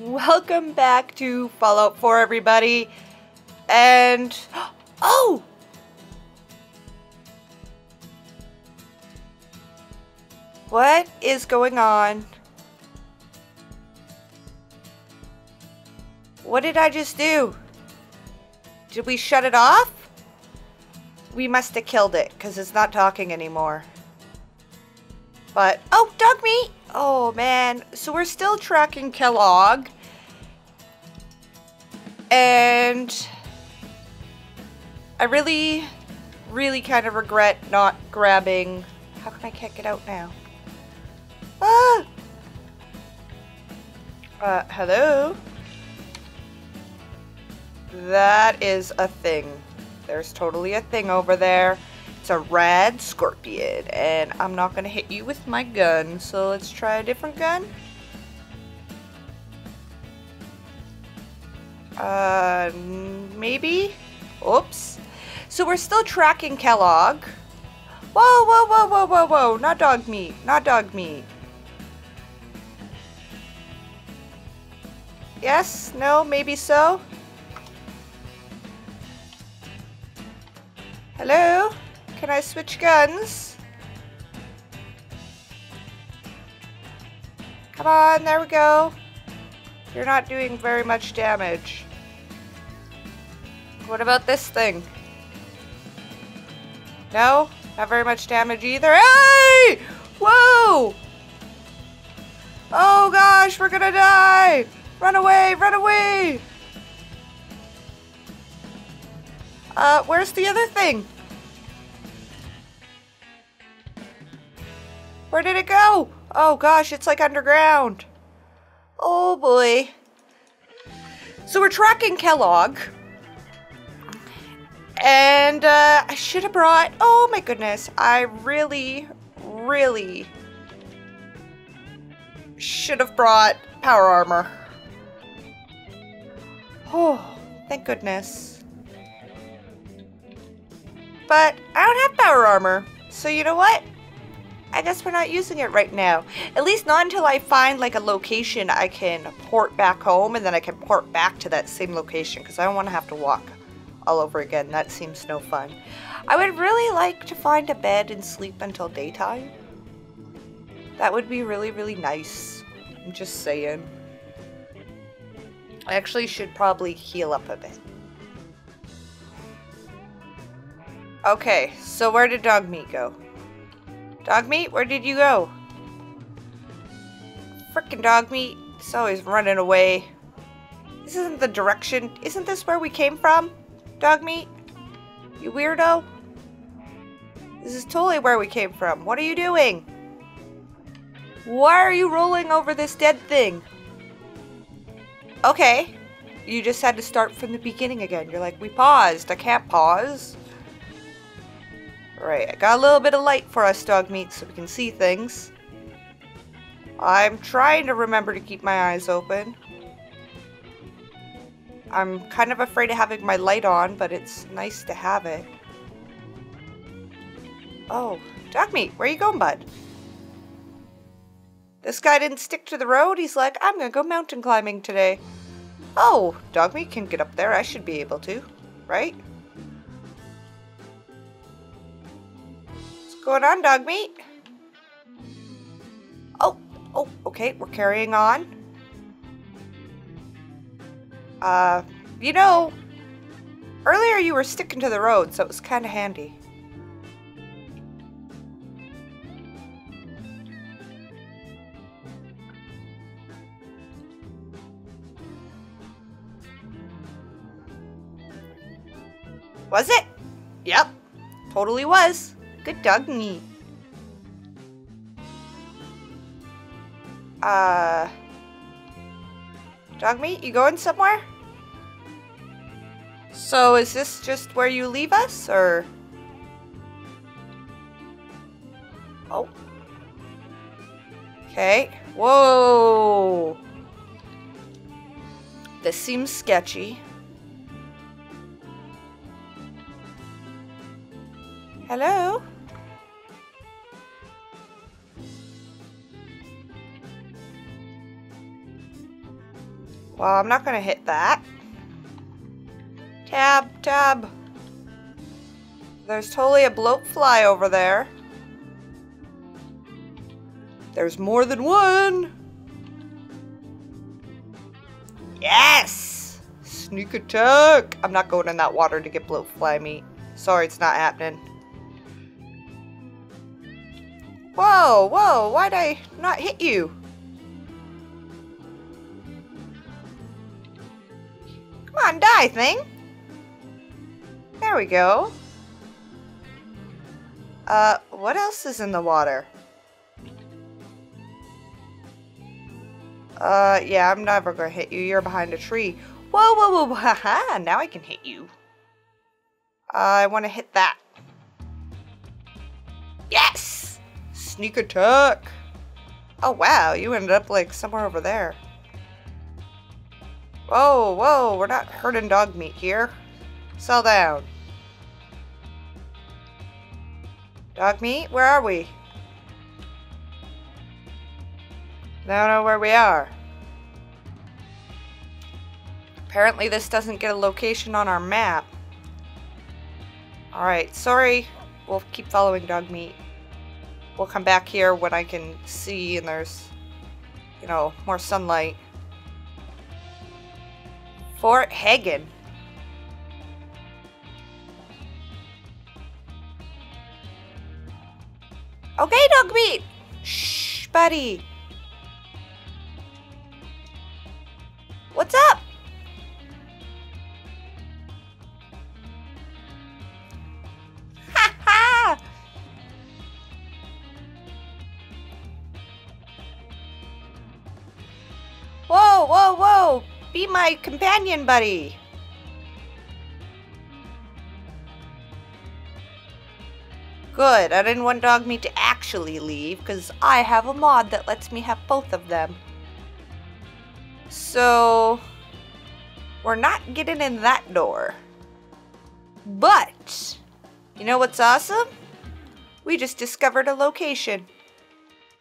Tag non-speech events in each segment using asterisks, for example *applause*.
Welcome back to Fallout 4, everybody. And. *gasps* Oh! What is going on? What did I just do? Did we shut it off? We must have killed it because it's not talking anymore. But, oh, Dogmeat! Oh man, so we're still tracking Kellogg. And I really, really kind of regret not grabbing. How come I can't get out now? Ah! Uh, hello? That is a thing. There's totally a thing over there. It's a radscorpion, and I'm not gonna hit you with my gun, so let's try a different gun. Uh, maybe? Oops. So we're still tracking Kellogg. Whoa, whoa, whoa, whoa, whoa, whoa. Not Dogmeat. Not Dogmeat. Yes? No? Maybe so? Hello? Can I switch guns? Come on, there we go. You're not doing very much damage. What about this thing? No? Not very much damage either. Hey! Whoa! Oh gosh, we're gonna die! Run away, run away! Uh, where's the other thing? Where did it go? Oh gosh, it's like underground. Oh boy. So we're tracking Kellogg. And uh, I should have brought, oh my goodness, I really, really should have brought power armor. Oh, thank goodness. But I don't have power armor. So you know what? I guess we're not using it right now. At least not until I find like a location I can port back home and then I can port back to that same location because I don't want to have to walk all over again. That seems no fun. I would really like to find a bed and sleep until daytime. That would be really, really nice. I'm just saying. I actually should probably heal up a bit. Okay, so where did Dogmeat go? Dogmeat, where did you go? Frickin' Dogmeat. It's always running away. This isn't the direction. Isn't this where we came from? Dogmeat? You weirdo? This is totally where we came from. What are you doing? Why are you rolling over this dead thing? Okay. You just had to start from the beginning again. You're like, we paused. I can't pause. Right, I got a little bit of light for us Dogmeat so we can see things. I'm trying to remember to keep my eyes open. I'm kind of afraid of having my light on, but it's nice to have it. Oh, Dogmeat, where you going, bud? This guy didn't stick to the road. He's like, I'm gonna go mountain climbing today. Oh, Dogmeat can get up there. I should be able to, right? Going on, Dogmeat? Oh, oh, okay, we're carrying on. Uh, you know, earlier you were sticking to the road, so it was kind of handy. Was it? Yep, totally was. Good Dogmeat. Uh... Dogmeat, you going somewhere? So is this just where you leave us, or? Oh. Okay. Whoa. This seems sketchy. Hello? Well, I'm not gonna hit that. Tab, tab. There's totally a bloatfly over there. There's more than one. Yes! Sneak attack! I'm not going in that water to get bloatfly meat. Sorry, it's not happening. Whoa, whoa, why'd I not hit you? Come on, die, thing. There we go. Uh, what else is in the water? Uh, yeah, I'm never gonna hit you. You're behind a tree. Whoa, whoa, whoa, *laughs* haha, now I can hit you. Uh, I want to hit that. Yes! Sneak attack! Oh, wow, you ended up, like, somewhere over there. Whoa, whoa, we're not hurting Dogmeat here. Sell down. Dogmeat, where are we? I don't know where we are. Apparently this doesn't get a location on our map. Alright, sorry. We'll keep following Dogmeat. We'll come back here when I can see and there's, you know, more sunlight. Fort Hagen. Okay, Dogmeat. Shh, buddy. My companion buddy! Good, I didn't want Dogmeat to actually leave, because I have a mod that lets me have both of them. So, we're not getting in that door. But, you know what's awesome? We just discovered a location.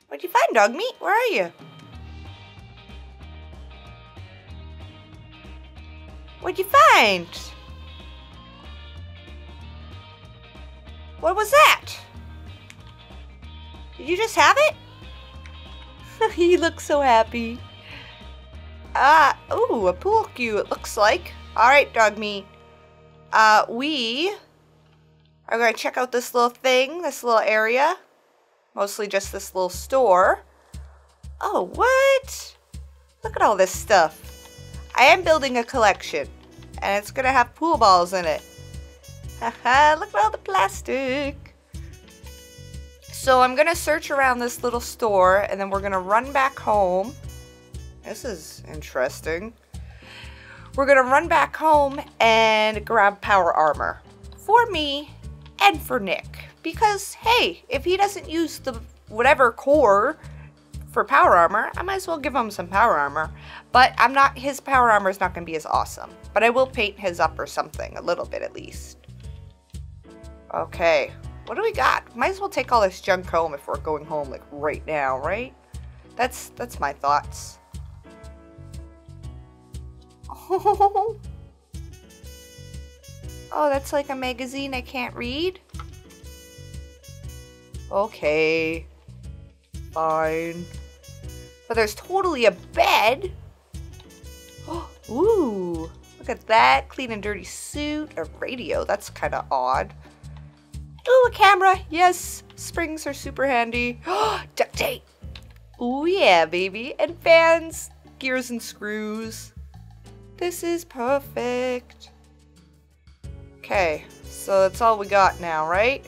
What'd you find, Dogmeat? Where are you? What'd you find? What was that? Did you just have it? *laughs* he looks so happy. Ah, uh, ooh, a pool cue it looks like. Alright, Dogmeat. Uh, we are going to check out this little thing, this little area. Mostly just this little store. Oh, what? Look at all this stuff. I am building a collection. And it's to have pool balls in it. Haha, look at all the plastic. So I'm to search around this little store and then we're to run back home. This is interesting. We're to run back home and grab power armor for me and for Nick. Because, hey, if he doesn't use the whatever core for power armor, I might as well give him some power armor. But I'm not, his power armor is not going to be as awesome. But I will paint his up or something, a little bit at least. Okay, what do we got? Might as well take all this junk home if we're going home like right now, right? That's that's my thoughts. Oh, *laughs* oh that's like a magazine I can't read? Okay, fine. But there's totally a bed. *gasps* Ooh, look at that. Clean and dirty suit. A radio. That's kind of odd. Ooh, a camera. Yes, springs are super handy. *gasps* Duct tape. Ooh, yeah, baby. And fans, gears and screws. This is perfect. Okay, so that's all we got now, right?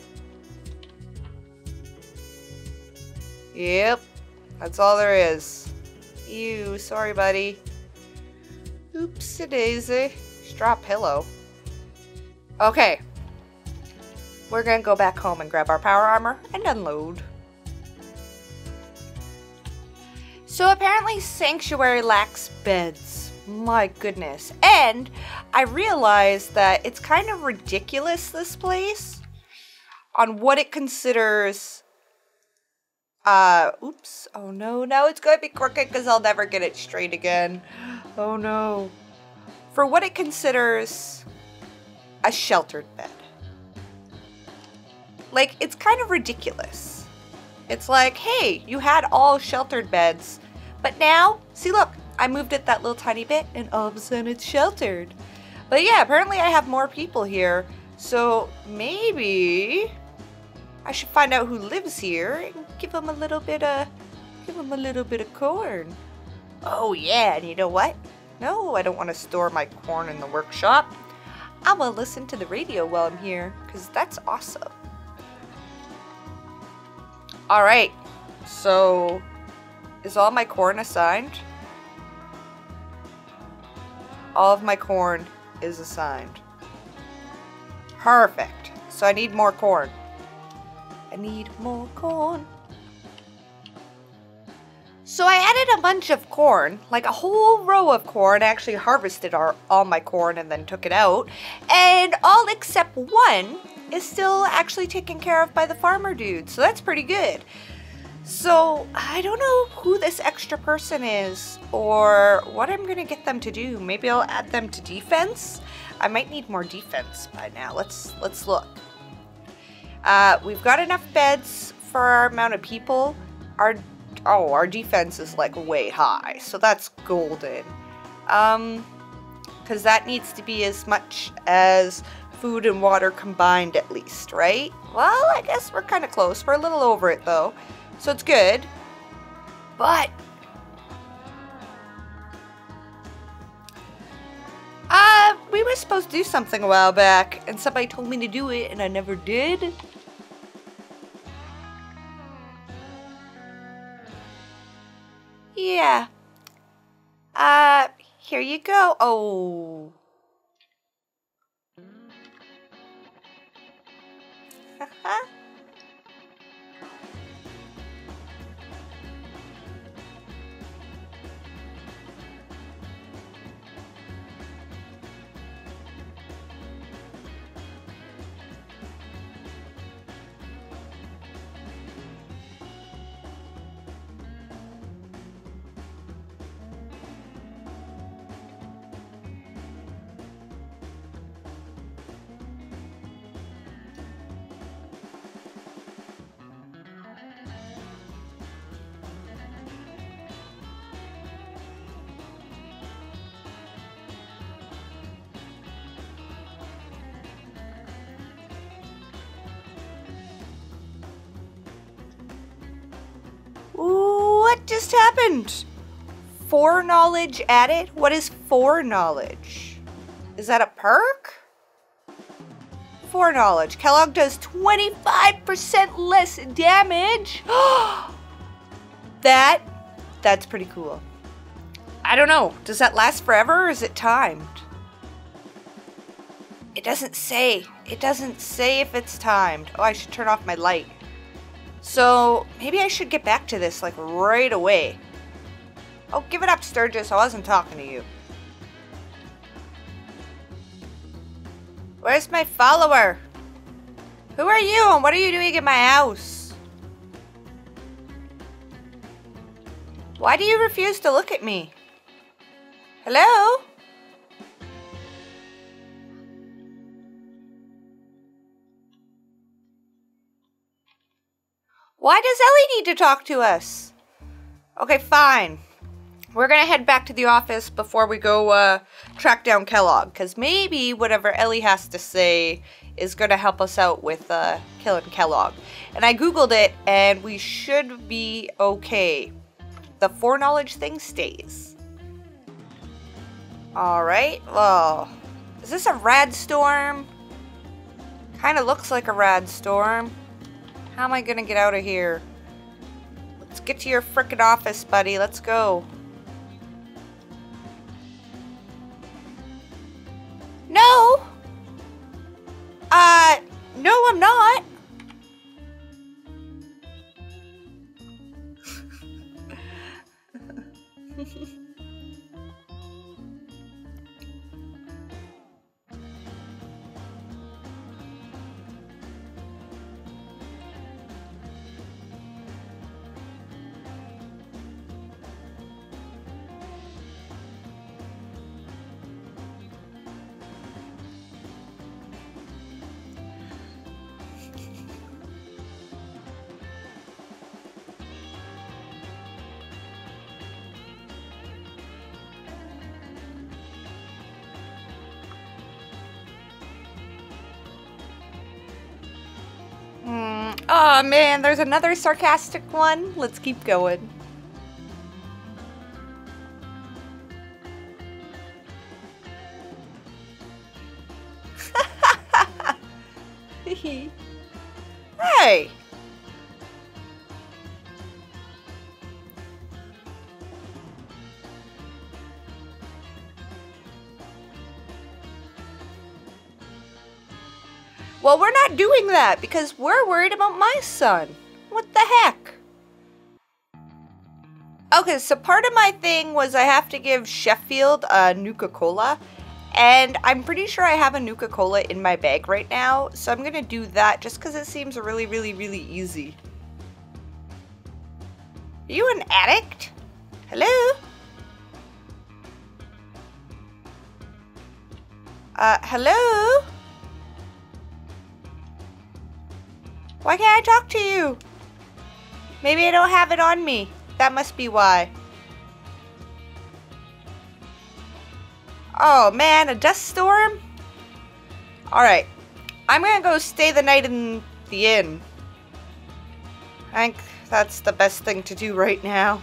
Yep, that's all there is. Ew, sorry, buddy. Oops, a daisy. Straw pillow. Okay, we're gonna go back home and grab our power armor and unload. So apparently Sanctuary lacks beds. My goodness. And I realized that it's kind of ridiculous, this place, on what it considers uh, oops. Oh no, now it's gonna be crooked because I'll never get it straight again. Oh no. For what it considers a sheltered bed. Like, it's kind of ridiculous. It's like, hey, you had all sheltered beds, but now, see, look, I moved it that little tiny bit, and all of a sudden it's sheltered. But yeah, apparently I have more people here, so maybe I should find out who lives here and give them a little bit of, give them a little bit of corn. Oh yeah, and you know what? No, I don't want to store my corn in the workshop. I will listen to the radio while I'm here, because that's awesome. Alright, so is all my corn assigned? All of my corn is assigned. Perfect. So I need more corn. I need more corn. So I added a bunch of corn, like a whole row of corn. I actually harvested our, all my corn and then took it out. And all except one is still actually taken care of by the farmer dude. So that's pretty good. So I don't know who this extra person is or what I'm going to get them to do. Maybe I'll add them to defense. I might need more defense by now. Let's let's look. Uh, we've got enough beds for our amount of people. Our oh, our defense is like way high, so that's golden. Um, because that needs to be as much as food and water combined at least, right? Well, I guess we're kind of close. We're a little over it though, so it's good. But uh, we were supposed to do something a while back, and somebody told me to do it, and I never did. Yeah. Uh, here you go. Oh. Haha. *laughs* just happened? Foreknowledge added? What is foreknowledge? Is that a perk? Foreknowledge. Kellogg does 25% less damage. *gasps* that, that's pretty cool. I don't know. Does that last forever or is it timed? It doesn't say. It doesn't say if it's timed. Oh, I should turn off my light. So maybe I should get back to this like right away. Oh, give it up, Sturgis. I wasn't talking to you. Where's my follower? Who are you and what are you doing in my house? Why do you refuse to look at me? Hello? Why does Ellie need to talk to us? Okay, fine. We're gonna head back to the office before we go uh, track down Kellogg, because maybe whatever Ellie has to say is gonna help us out with uh, killing Kellogg. And I googled it, and we should be okay. The foreknowledge thing stays. Alright, well, is this a rad storm? Kinda looks like a rad storm. How am I gonna get out of here? Let's get to your frickin' office, buddy. Let's go. No! Uh, no I'm not. *laughs* Oh man, there's another sarcastic one. Let's keep going. *laughs* hey! Well, we're not doing that because we're worried about my son. What the heck? Okay, so part of my thing was I have to give Sheffield a Nuka-Cola. And I'm pretty sure I have a Nuka-Cola in my bag right now. So I'm going to do that just because it seems really, really, really easy. Are you an addict? Hello? Uh, hello? Why can't I talk to you? Maybe I don't have it on me. That must be why. Oh man, a dust storm? Alright. I'm gonna go stay the night in the inn. I think that's the best thing to do right now.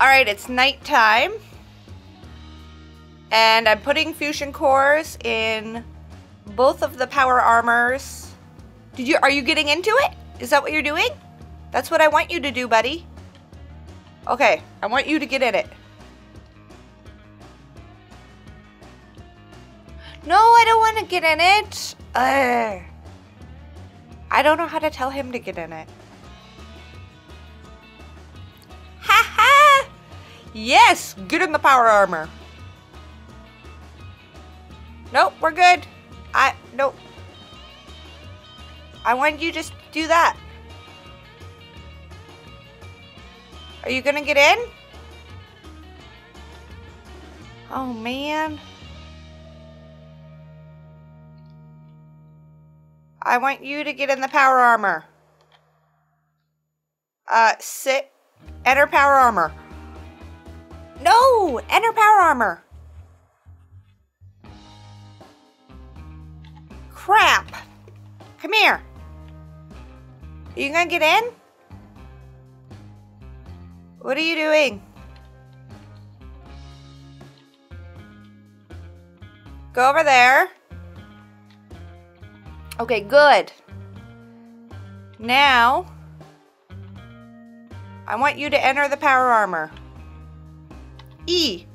Alright, it's nighttime. And I'm putting fusion cores in both of the power armors. Did you are you getting into it? Is that what you're doing? That's what I want you to do, buddy. Okay, I want you to get in it. No, I don't want to get in it. Ugh. I don't know how to tell him to get in it. Ha ha! Yes, get in the power armor. Nope, we're good. I, nope. I want you to just do that. Are you gonna get in? Oh man. I want you to get in the power armor. Uh, sit. Enter power armor. No! Enter power armor. Crap! Come here. Are you gonna get in? What are you doing? Go over there. Okay, good. Now, I want you to enter the power armor. E.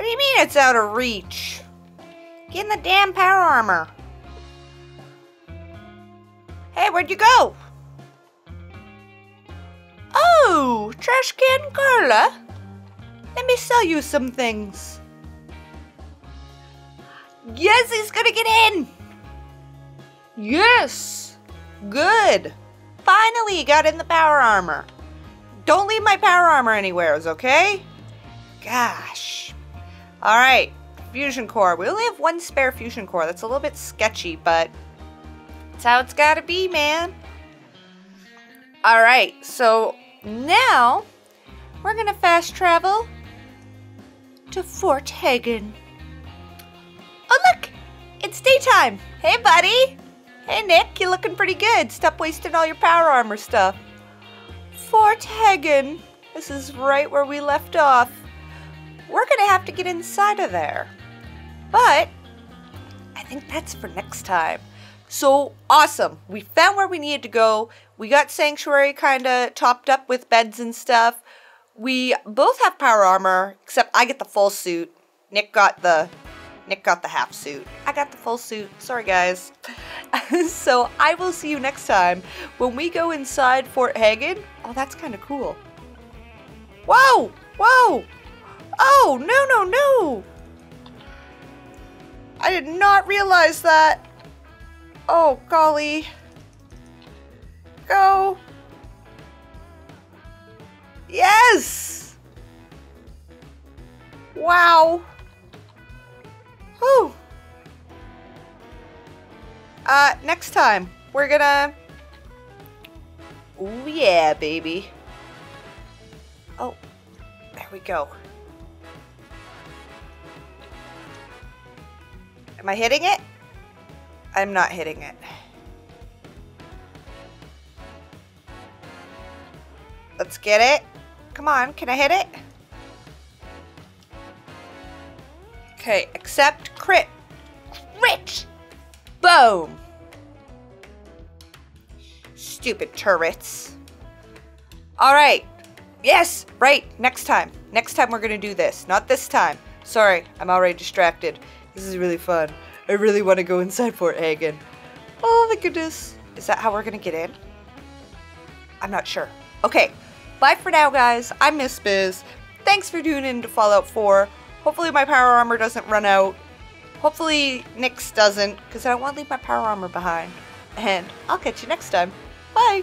What do you mean it's out of reach? Get in the damn power armor. Hey, where'd you go? Oh, trash can Carla. Let me sell you some things. Yes, he's gonna get in. Yes. Good. Finally, he got in the power armor. Don't leave my power armor anywheres, okay? Gosh. All right, fusion core. We only have one spare fusion core. That's a little bit sketchy, but it's how it's gotta be, man. All right, so now we're gonna fast travel to Fort Hagen. Oh, look, it's daytime. Hey, buddy. Hey, Nick, you're looking pretty good. Stop wasting all your power armor stuff. Fort Hagen. This is right where we left off we're going to have to get inside of there. But I think that's for next time. So awesome. We found where we needed to go. We got Sanctuary kind of topped up with beds and stuff. We both have power armor, except I get the full suit. Nick got the Nick got the half suit. I got the full suit. Sorry, guys. *laughs* so I will see you next time when we go inside Fort Hagen. Oh, that's kind of cool. Whoa! Whoa! Oh, no, no, no! I did not realize that. Oh, golly. Go. Yes! Wow. Whew. Uh, next time, we're gonna... Oh, yeah, baby. Oh, there we go. Am I hitting it? I'm not hitting it. Let's get it. Come on, can I hit it? Okay, accept crit. Crit! Boom! Stupid turrets. Alright. Yes, right, next time. Next time we're gonna do this. Not this time. Sorry, I'm already distracted. This is really fun. I really want to go inside Fort Hagen. Oh my goodness. Is that how we're gonna get in? I'm not sure. Okay, bye for now, guys. I'm Miss Bizz. Thanks for tuning in to Fallout 4. Hopefully my power armor doesn't run out. Hopefully Nick's doesn't, because I don't want to leave my power armor behind. And I'll catch you next time. Bye!